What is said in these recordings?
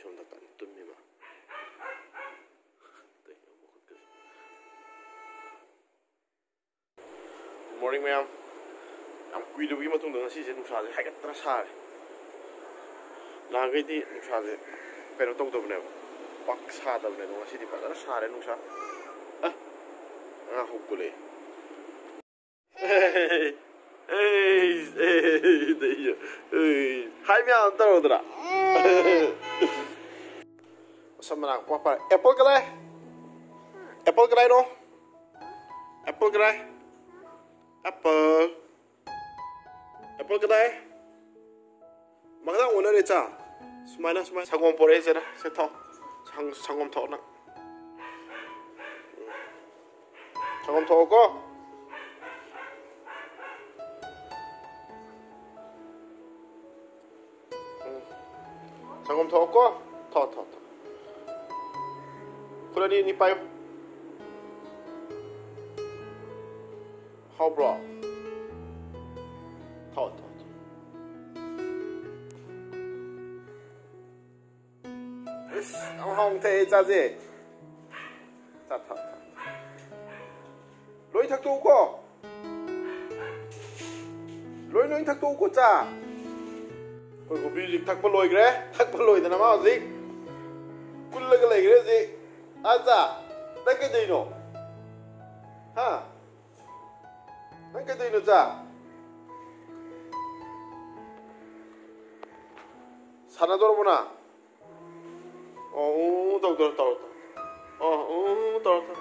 schon da ganz dumm gemacht. Good morning, ma'am. Am Guido Wima tung dengan si Zenung Sade, hai kat terasar. Lagi di Nung Sade, pero tau tau bener. Pak Sade bener, nung si di Pak Terasar Nung Sade. Ah, ngaku kule. Hey, hey, hey, hey, hey, hey, hey, hey, Sama like what about apple guy? Apple guy, no? Apple guy? Apple? Apple guy? Maka tak guna dia Semai nak semai? Sanggup pula je lah. Saya Sang Sanggup tahu nak. Sanggup tahu kok. Sanggup tahu kok. Tahu, tahu. กรณีนี่ไปเข้าบล็อกถอดถอดเอาห้องเทจ้าสิจ้าทอดรวยทักตูก็รวยนุ่ยทักตูก็จ้าโอ้กูบิวจิกทักปลอยกระทักปลอยแต่น้ำมาสิคุณเลิกเลยกระสิ 朝だけでいいのはあだけでいいのさ 살아돌아보나? 어우 돌돌돌 어우 돌돌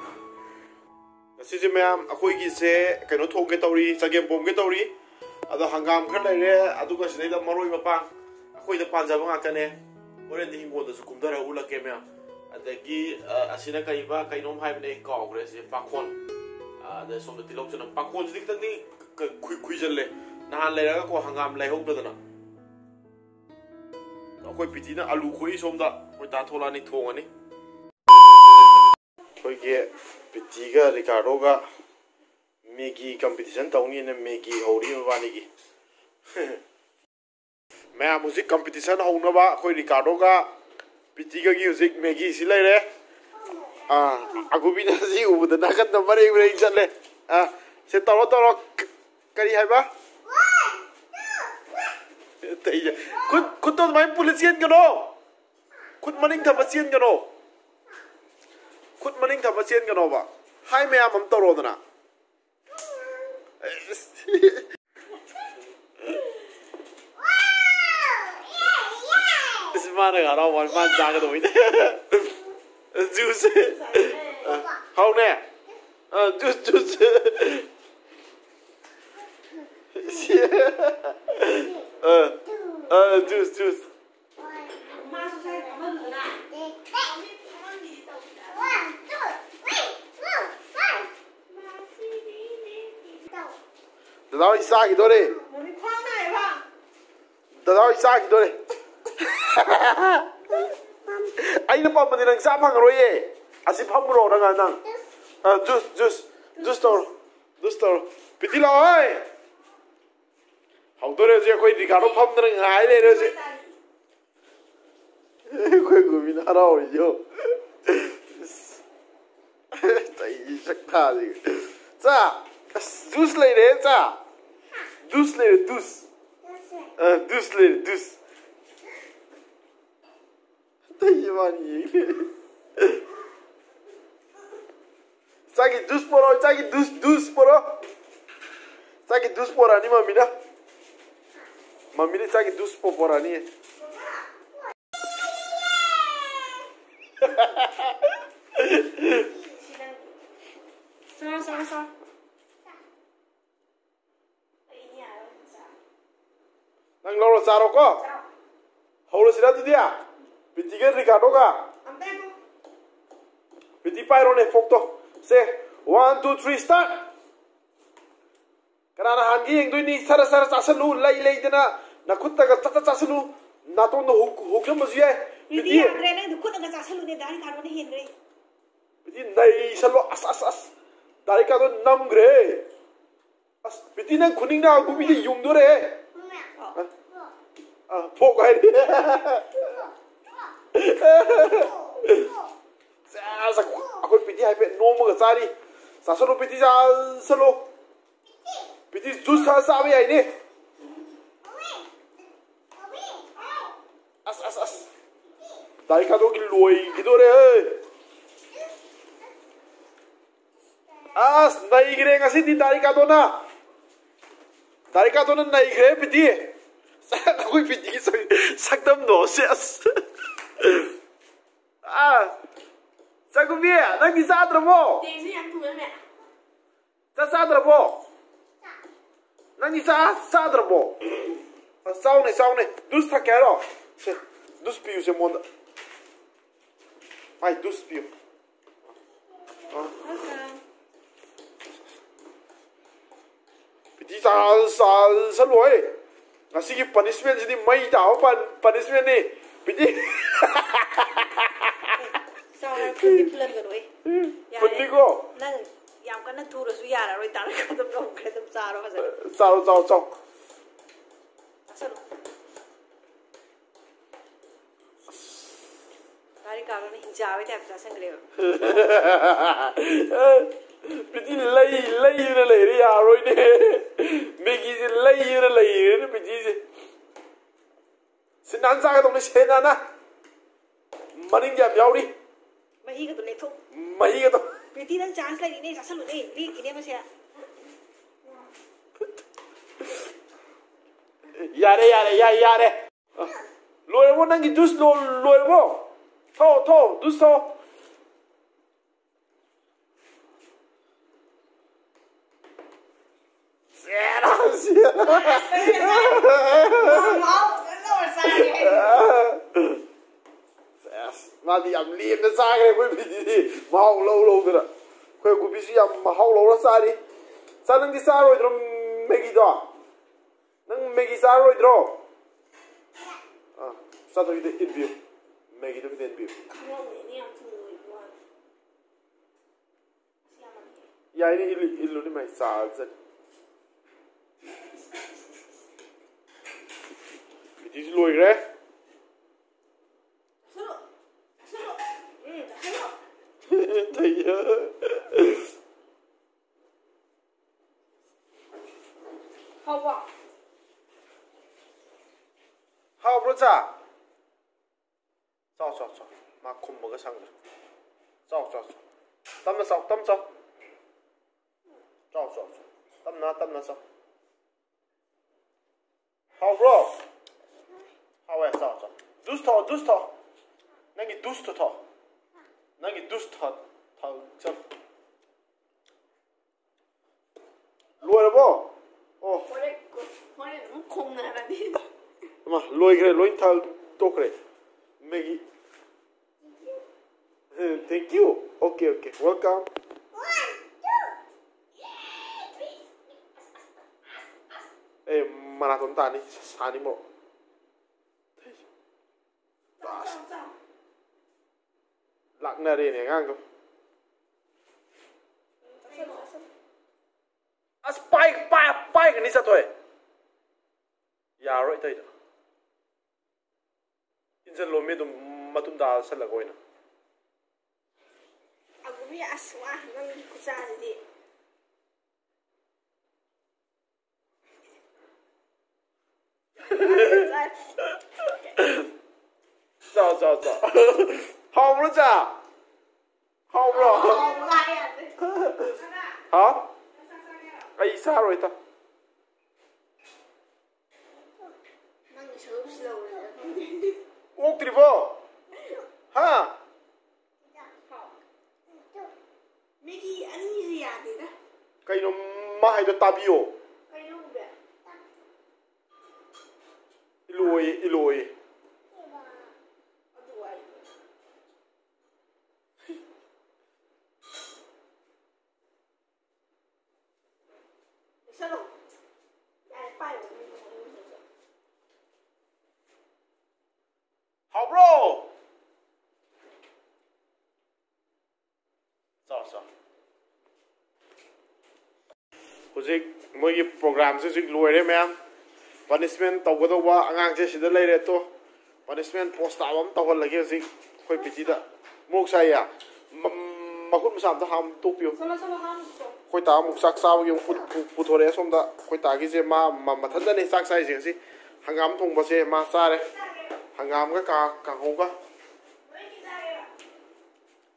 시지 매암 아코이 기세 그노 토게 떠우리 자게 봄게 떠우리. 아도 한감 칼레레 아도가 시네다 마로이 마빵. 아코이 더 판자방 아까네. 오랜데 힘고도 좀 군다라 올라게 매암 adagi asina kai ba kai nom hai ne congress ogre pakhon ada som da tilok chuna pakhon jik tak ni khui khui jan le na le ra ko hangam le hok dana na koi piti na alu koi som da koi ta thola ni thong ani koi ge piti ga ricardo ga megi competition ta tauni ne megi hori wani gi मैं music competition होने वा कोई रिकॉर्डों का ꯄꯤꯇꯤꯒꯒꯤ ꯍꯧꯖꯤꯛ ꯃꯦꯒꯤꯁꯤ ꯂꯩꯔꯦ ꯑꯒꯨꯕꯤꯅ ꯁꯤ ꯎꯕꯗ ꯅꯥꯀꯟꯗ ꯃꯔꯦꯡ ꯃꯔꯦꯡ ꯆꯠꯂꯦ ꯁꯤ ꯇꯧꯔꯣ ꯇꯧꯔꯣ ꯀꯔꯤ ꯍꯥꯏꯕ ꯈꯨꯠ ꯈꯨꯠꯇꯣ ꯑꯗꯨꯃꯥꯏꯅ ꯄꯨꯜꯂ ꯆꯦꯟꯒꯅꯣ ꯈꯨꯠ ꯃꯅꯤꯡ ꯊꯝꯃ ꯆꯦꯟꯒꯅꯣ ꯈꯨꯠ ꯃꯅꯤꯡ ꯊꯝꯃ ꯆꯦꯟꯒꯅꯣꯕ ꯍꯥꯏ 飯啊，攞揾翻炸嗰度。就是，好呢，嗯，就就是，谢，嗯，嗯，就是就是。等到一下去多嘞，等到一下去多嘞。Aina pa mandi nang sapang roye. Asi pamro orang anang. Jus jus jus tor jus tor. Piti la oi. Hong tu rezi koi dikaro pam nang ngai le rezi. Koi gumi na rau yo. Tai sakta di. Za jus le re za. Jus le jus. Jus le jus. Sagi dus poro, sagi dus dus poro. Sagi dus poro ni mami na. Mami ni sagi dus po poro ni. Sama sama sama. Nang loro saro ko. Haulo sira tu dia piti ger di kado ga? Piti pairone foto. Se one two three start. Kerana hangi yang tu ni sara sara sasenu lay lay dina nak kutta ga tata Na nato no huk hukum mesti ya. Piti ya. Piti nai salo as as as. Dari kado nam gre. As piti nang kuning na aku piti yung dore. Ha? Ah, pokai. 자, 아까 PT 하이페 노무가 짜리. 자서로 PT 자 설로. PT 주스 사 싸비 아이니. 아스 아스 아스. 다리 가도기 로이 기도래. 아스 나이 그래 가시디 다리 가도나. 다리 가도는 나이 그래 PT. 아고 PT sak sakdam no ses. 아. Shagumi, não sadra mo. não sadra mo. não sa sadra mo. Saune, saune. Dus ta kero. Dus piu se monda. Hai, dus piu. Piti sa sa sa loy. Nasi punishment jadi mai tahu pan punishment ni. Piti. ꯈꯨꯗꯤ ꯐꯨꯜꯍꯟꯒꯅꯣꯏ ꯈꯨꯗꯤꯀꯣ ꯅꯪ ꯌꯥꯝ ꯀꯟꯅ ꯊꯨꯔꯁꯨ ꯌꯥꯔꯔꯣꯏ ꯇꯥꯔꯒ ꯑꯗꯨꯝ ꯂꯧꯈ꯭ꯔꯦ ꯑꯗꯨꯝ ꯆꯥꯔꯣ ꯐꯖꯅ ꯆꯥꯔꯣ ꯆꯥꯔꯣ ꯆꯥꯎ ꯒꯥꯔꯤ ꯀꯥꯔꯣꯅ ꯍꯤꯡꯖꯥꯕꯩ ꯇꯥꯏꯞꯇ ꯆꯥꯁꯟꯈ꯭ꯔꯦꯕ ꯄꯤꯇꯤ ꯂꯩ ꯂꯩꯗꯅ ꯂꯩꯔꯦ ꯌꯥꯔꯣꯏꯅꯦ ꯃꯦꯒꯤꯁꯦ ꯂꯩꯗꯅ ꯂꯩꯔꯦꯅ ꯄꯤꯇꯤꯁꯦ ꯁꯤꯅꯥꯟ ꯆꯥꯒꯗꯧꯅꯤ ꯁꯦꯅꯥꯅ ꯃꯅꯤꯡ ꯌꯥꯝ ꯌꯥꯎꯔꯤ මහීගතු ලෙතෝ මහීගතු ප්‍රතිනන් chance ලයි ඉන්නේ සසලු දෙයි ඉතින් ඉන්නේ මසයා yare yare ya yare lo evo nangi dus lo lo evo to to dus to Sera, sera. ꯃꯥꯗꯤ ꯌꯥꯝ ꯂꯦꯝꯅ ꯆꯥꯈ꯭ꯔꯦ ꯑꯩꯈꯣꯏ ꯕꯤꯗꯤꯗꯤ ꯃꯍꯥꯎ ꯂꯧ ꯂꯧꯗꯅ ꯑꯩꯈꯣꯏ ꯀꯣꯕꯤꯁꯨ ꯌꯥꯝ ꯃꯍꯥꯎ ꯂꯧꯔ ꯆꯥꯔꯤ ꯆꯥ ꯅꯪꯗꯤ ꯆꯥꯔꯣꯏꯗ꯭ꯔꯣ ꯃꯦꯒꯤꯗꯣ ꯅꯪ ꯃꯦꯒꯤ ꯆꯥꯔꯣꯏꯗ꯭ꯔꯣ ꯑꯥ ꯆꯥꯗꯕꯤꯗ ꯏꯟꯕꯤꯌꯨ ꯃꯦꯒꯤꯗꯣ ꯈꯤꯇ ꯏꯟꯕꯤꯌꯨ ꯌꯥꯏꯅꯦ ꯏꯜꯂꯨ ꯏꯜꯂꯨꯅꯤ ꯃꯥꯏ ꯆꯥꯖꯅꯤ ꯕꯤꯗꯤꯁꯨ ꯂꯣꯏꯈ꯭ꯔꯦ 好不好？하브로자 싸워싸워싸워 마콤 먹어 상그 싸워싸워싸워 땀나 싸워 땀 싸워 싸워싸워 땀나 땀나 싸워 하브로 하와야 싸워싸워 두스터 두스터 난게 두스터 더 난게 두스터 Nangi dus ta ta cha. Lùi rồi bố. Oh. có đấy có đấy nó không này là đi Ma, loi kre, loi thal to ꯀꯩꯅꯤ ꯆꯠꯇꯣꯏ ꯌꯥꯔꯣꯏ ꯑꯇꯩꯗ ꯏꯟꯖꯟ ꯂꯣꯝꯃꯤ ꯑꯗꯨꯝ ꯃꯇꯨꯡ ꯇꯥꯁꯜꯂꯒ ꯑꯣꯏꯅ ꯑꯒꯨꯃꯤ ꯑꯁ ꯋꯥ ꯅꯪꯒꯤ ꯈꯨꯆꯥꯁꯤꯗꯤ ꯆꯥꯎ ꯆꯥꯎ ꯆꯥꯎ ꯍꯥꯎꯕ꯭ꯔꯣ ꯆꯥ ꯍꯥꯎꯕ꯭ꯔꯣ ꯍꯥꯎ ꯑꯩ ꯆꯥꯔꯣꯏꯗ Um tribô? Hã? Miki, anin zia dira? Kaino mahe de tabio. Tabio. Sao sao? Hujik mogi program se hujik loire ma'am. Punishment tawgadawba angang se sida leire to punishment post tab am tawal lagi zik khoi piti da mok sai ya mahut masam da ham to piu Sama sama ham to. khoi ta muk sak sa gi pu thore som da khoi ta gi je ma ma mathan da ne sak sai je si hangam thong ba se ma sa re hangam ga ka ka ho ga oh ma mathan da de ma ga wi sar ga ni sa sa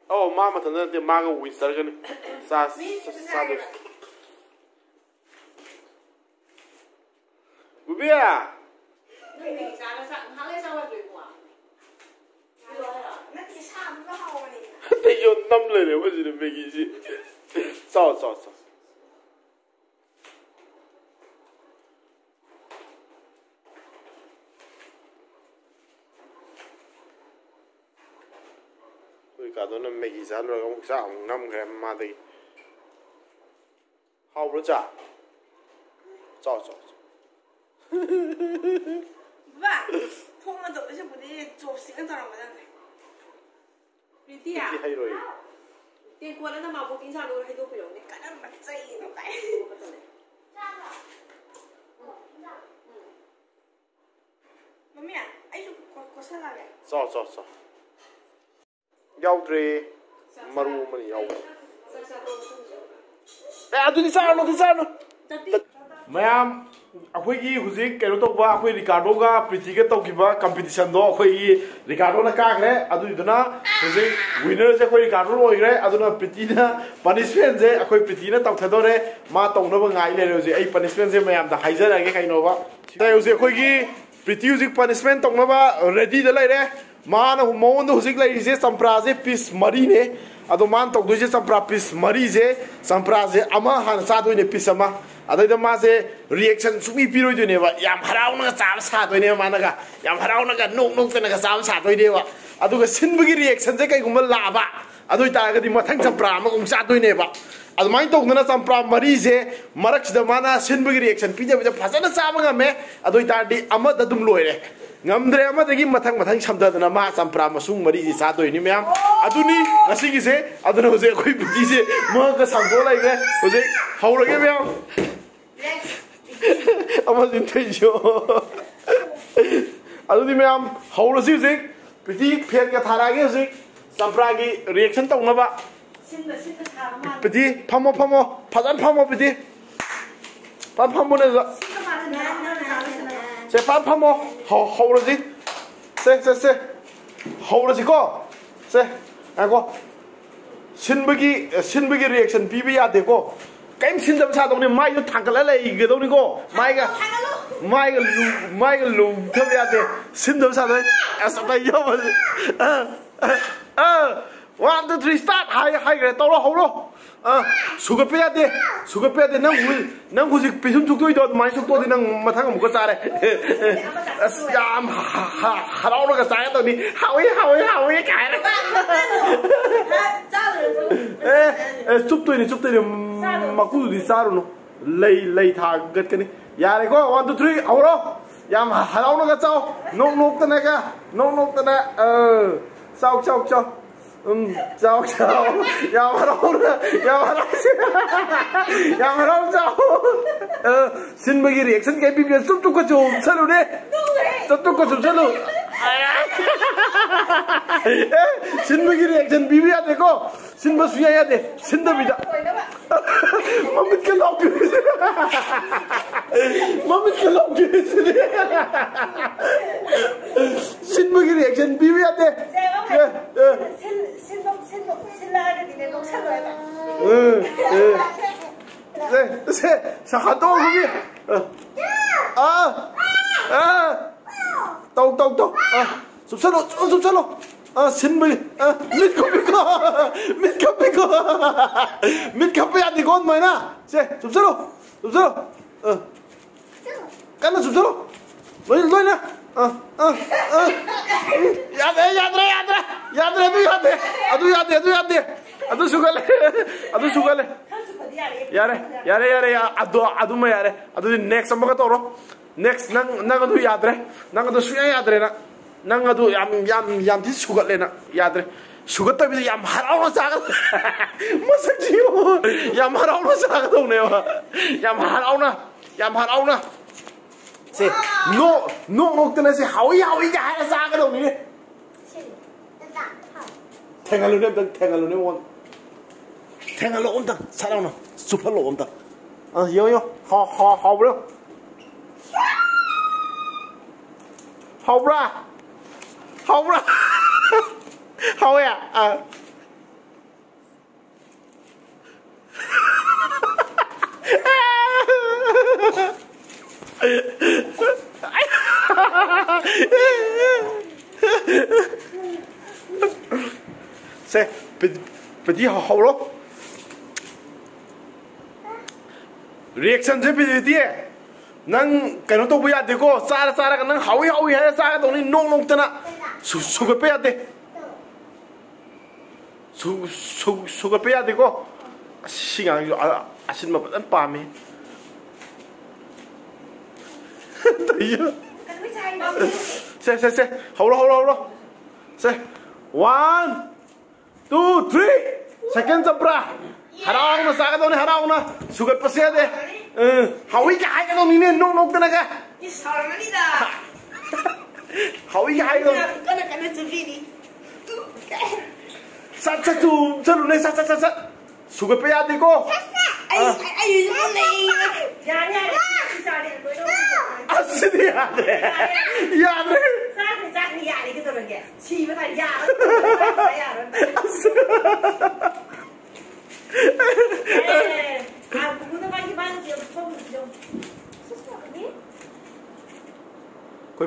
do Bubia! Người này sao nó sẵn hắn lấy sao mà đuổi quả. nó chỉ sao nó hầu này Thế yo năm lời này, what did it make it? Sao, sao, nó mẹ gì sao rồi, ông ông năm cái mà đi. Hao bữa chả. Sao, sao. và không mà tổ chức một đi chụp xịn tao làm cái này Pretty Thì à? hay rồi. Tiền nó mà bố tính sao luôn hay đâu biểu cái đó mặt dây nó cái mami à ấy chụp có có sao vậy Sao, sao, sao. Yaudre. Maru mani yaudre. Ê, adu đi sao nó, đi sao nó. ꯃꯌꯥꯝ ꯑꯩꯈꯣꯏꯒꯤ ꯍꯧꯖꯤꯛ ꯀꯩꯅꯣ ꯇꯧꯕ ꯑꯩꯈꯣꯏ ꯔꯤꯀꯥꯔꯗꯣꯒ ꯄ꯭ꯔꯤꯇꯤꯒ ꯇꯧꯈꯤꯕ ꯀꯝꯄꯤꯇꯤꯁꯟꯗꯣ ꯑꯩꯈꯣꯏꯒꯤ ꯔꯤꯀꯥꯔꯗꯣꯅ ꯀꯥꯈ꯭ꯔꯦ ꯑꯗꯨꯗꯨꯅ ꯍꯧꯖꯤꯛ ꯋꯤꯅꯔꯁꯦ ꯑꯩꯈꯣꯏ ꯔꯤꯀꯥꯔꯗꯣ ꯑꯣꯏꯈ꯭ꯔꯦ ꯑꯗꯨꯅ ꯄ꯭ꯔꯤꯇꯤꯅ ꯄꯅꯤꯁꯃꯦꯟꯁꯦ ꯑꯩꯈꯣꯏ ꯄ꯭ꯔꯤꯇꯤꯅ ꯇꯧꯊꯗꯣꯔꯦ ꯃꯥ ꯇꯧꯅꯕ ꯉꯥꯏ ꯂꯩꯔꯦ ꯍꯧꯖꯤꯛ ꯑꯩ ꯄꯅꯤꯁꯃꯦꯟꯁꯦ ꯃꯌꯥꯝꯗ ꯍꯥꯏꯖꯔꯛꯑꯒꯦ ꯀꯩꯅꯣꯕ ꯁꯤꯗ ꯍꯧꯖꯤꯛ ꯑꯩꯈꯣꯏꯒꯤ ꯄ꯭ꯔꯤꯇꯤ ꯍꯧꯖꯤꯛ ꯄꯅꯤꯁꯃꯦꯟ ꯇꯧꯅꯕ ꯔꯦꯗꯤꯗ ꯂꯩꯔꯦ माना, मौन हजिले चंपराजे पीस मरी ने अद मान तौदे चंपरा पीस मरी मरीजे चंपराजे हाँ चादने पीस अद मासे रिएक्शन सूमी पीरने हरावन चाब सादने मानगा हरावन नोक नोकना चाब सादने सिंबी रिएक्शन से कईगम लाब अदारगद मथंग चंपरा चादने अदमाय मरी चंपरा मरीजे मरक्सद माना सिंबी रिएक्शन पीजब फजन चाबे अदारदी लोरें ngam ama degi matang matang samda dana ma sampra masung mari ji sa doi ni myam aduni ngasi gi se aduna hoje koi buji se ma ka samdo lai ge hoje haura ge myam ama jin thai jo aduni myam haura si se piti phen ka thara ge hoje sampra gi reaction ta unga ba piti phamo phamo phajan phamo piti phamo ne là nó là nó 제밥 한번 호 호르지? 쎄쎄쎄. 호르지고 쎄 아이고. 신부기 신부기 리액션 비비야 되고. 게임 신점 사동니 마이도 당글래 이거도니고. 마이가 마이가 루 마이가 루 터야 돼. 신점 사동 아싸다 여보 어 one two three start. 하이 하이 그래. 떨어 호로 어 수거 빼야 돼 수거 빼야 돼난 우리 난 굳이 비숨 죽도 이도 많이 죽도 난 마탕 먹고 싸래 야 하라오르가 싸야더니 하위 하위 하위 가라 ra rồi 에 춥도니 춥도니 막구도 싸루노 레이 레이 다 gatkani 야래고 one two three 아우로 야 하라오르가 싸우 녹녹다나가 녹녹다나 어 싸우 싸우 싸우 嗯，走走，要不走了，要不走，要不走走。呃，新没给 reaction 给别人，怎么个就走路呢？怎么个就走路？哎，新没给 reaction，别别啊，देखो，新没 सुया याद है, सिंधा बिटा。Mami tkelloq gözü. Mami tkelloq gözü. Sen mi gireyim? Sen bir mi yaptın? Sen sen sen sen nerede dinle? Doksan lirada. Hı hı. Sen sen sen hadi oğlum bir. Aa. Aa. Tông tông tông. À, sụp sân rồi, sụp sân rồi. 아, 아, 또, 또, 또, 아, 좀 살로, 어, 좀 살로. 아, 신물, 아, 밑 커피고, 밑 커피고, 밑 커피 안 되고, 뭐야, 세, 좀 살로, 좀 살로, 어, 까나 좀 살로, 너희, 너희나, 어, 어, 어, 야돼, 야들아, 야들아, 야들아, 도 야돼, 아도 야돼, 아도 야돼. ಅದು ಸುಗಲೆ ಅದು ಸುಗಲೆ ಯಾರೆ ಯಾರೆ ಯಾರೆ ಅದು ಅದು ಮ ಯಾರೆ ಅದು ನೆಕ್ಸ್ಟ್ ಅಮ್ಮಗ ತೋರೋ ನೆಕ್ಸ್ಟ್ ನಂಗ್ ನಂಗ್ ಅದು ಯಾದ್ರೆ ನಂಗ್ ಅದು ಸುಯ ಯಾದ್ರೆ ನ ꯅꯪ ꯑꯗꯨ ꯌꯥꯝ ꯌꯥꯝ ꯌꯥꯝꯗꯤ ꯁꯨꯒꯠꯂꯦ ꯅꯪ ꯌꯥꯗ꯭ꯔꯦ ꯁꯨꯒꯠꯇꯕꯤꯗ ꯌꯥꯝ ꯍꯔꯥꯎꯅ ꯆꯥꯒꯗ ꯃꯁꯛꯁꯤ ꯌꯥꯝ ꯍꯔꯥꯎꯅ ꯆꯥꯒꯗꯧꯅꯦꯕ ꯌꯥꯝ ꯍꯔꯥꯎꯅ ꯌꯥꯝ ꯍꯔꯥꯎꯅ ꯁꯦ ꯅꯣꯛ ꯅꯣꯛ ꯅꯣꯛꯇꯅ ꯁꯦ ꯍꯥꯎꯏ ꯍꯥꯎꯏꯒ ꯍꯥꯏꯔ ꯆꯥꯒꯗꯧꯅꯤꯅꯦ ꯊꯦꯡꯍꯜꯂꯨꯅꯦ ꯑꯝꯇꯪ ꯊꯦꯡꯍꯜꯂꯨꯅꯦ ꯃꯉꯣꯟꯗ ꯊꯦꯡꯍꯜꯂꯣ ꯑꯝꯇꯪ ꯁꯥꯔꯥꯎꯅ ꯆꯨꯞꯍꯜꯂꯣ ꯑꯝꯇꯪ ꯑ ꯌꯦꯡꯉꯣ ꯌꯦꯡꯉꯣ ꯍꯥꯎꯕ꯭ꯔꯣ ꯍꯥꯎꯕ꯭ꯔꯥ 好了，好？呀，啊。哎，哈哈哈哈哈！哈哈哈哈哈！好咯。reaction 这边的，能感觉都不一样。这个，咋了咋了？能好呀好呀，咋个东西弄弄的呢？ 속을 빼야 돼. 속, 속, 속을 빼야 되고 시간 아, 아침만 보단 밤에. 다이야. 세, 세, 세. 하울라, 하울라, 하울라. 세. 원, 투, 쓰리. 세컨 잡라. 하라오나 사가도네 하라오나 수가 빠져야 돼. 응. 하위가 하이가 너니네 농농 되나가. 이 사람이다. قوية حيوان أنا كانت فيني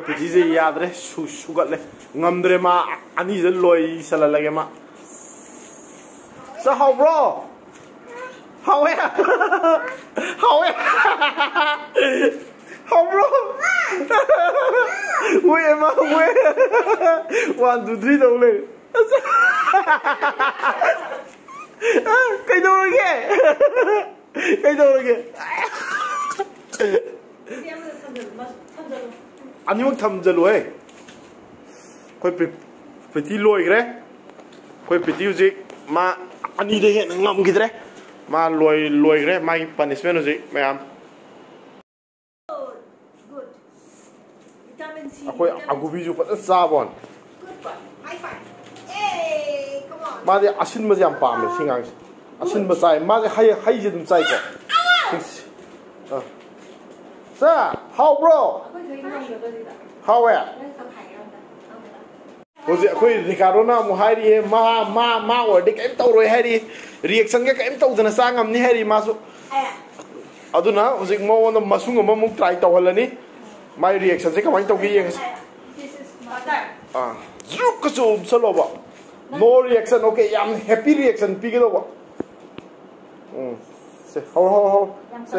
khoi gì vậy yadre su sugat le. Ngamdre ma, ani je loi sala lage ma. Sa how bro. How ya. How ya. How bro. Ui em à we one two three đâu lên cái đâu rồi kìa cái đâu rồi kìa 아니면 탐절로해 거의 비 비티로이 그래 거의 비티우지 마 아니 되게 능감 기드래 마 로이 로이 그래 마이 파니스면 오지 매암 아코이 아구비주 파는 사본 마디 아신 마지 안 빠면 신강 아신 마 사이 마디 하이 하이 좀 사이고 자 하우 브로 However, ꯍꯧꯖꯤꯛ ꯑꯩꯈꯣꯏ ꯔꯤꯀꯥꯔꯗꯣꯅ ꯑꯃꯨꯛ ꯍꯥꯏꯔꯤꯌꯦ ꯃꯥ ꯃꯥ ꯃꯥ ꯑꯣꯏꯔꯗꯤ ꯀꯩꯝ ꯇꯧꯔꯣꯏ ꯍꯥꯏꯔꯤ ꯔꯤꯌꯦꯛꯁꯟꯒ ꯀꯩꯝ ꯇꯧꯗꯅ ꯆꯥ ꯉꯝꯅꯤ ꯍꯥꯏꯔꯤ ꯃꯥꯁꯨ ꯑꯗꯨꯅ ꯍꯧꯖꯤꯛ ꯃꯉꯣꯟꯗ ꯃꯁꯨꯡ ꯑꯃꯃꯨꯛ ꯇ꯭ꯔꯥꯏ ꯇꯧꯍꯜꯂꯅꯤ ꯃꯥꯒꯤ ꯔꯤꯌꯦꯛꯁꯟꯁꯦ ꯀꯃꯥꯏꯅ ꯇꯧꯒꯦ ꯌꯦꯡꯉꯁꯤ ꯑꯥ ꯖꯨꯛꯀꯁꯨ ꯎꯞꯁꯜꯂꯣꯕ ꯅꯣ ꯔꯤꯌꯦꯛꯁꯟ ꯑꯣꯀꯦ ꯌꯥꯝ ꯍꯦꯄꯤ ꯔꯤꯌꯦꯛꯁꯟ ꯄꯤꯒꯗꯧꯕ ꯎꯝ ꯁꯦ ꯍꯧꯔꯣ ꯍꯧꯔꯣ ꯍꯧꯔꯣ ꯁꯦ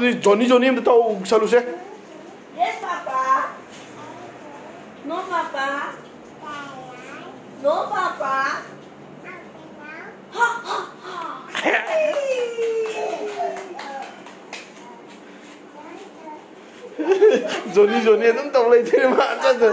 Johnny Johnny em tao salu se Yes, Papa. No, Papa. No, Papa. Ha, ha, ha. Johnny Johnny em tao lấy thế mà chắc rồi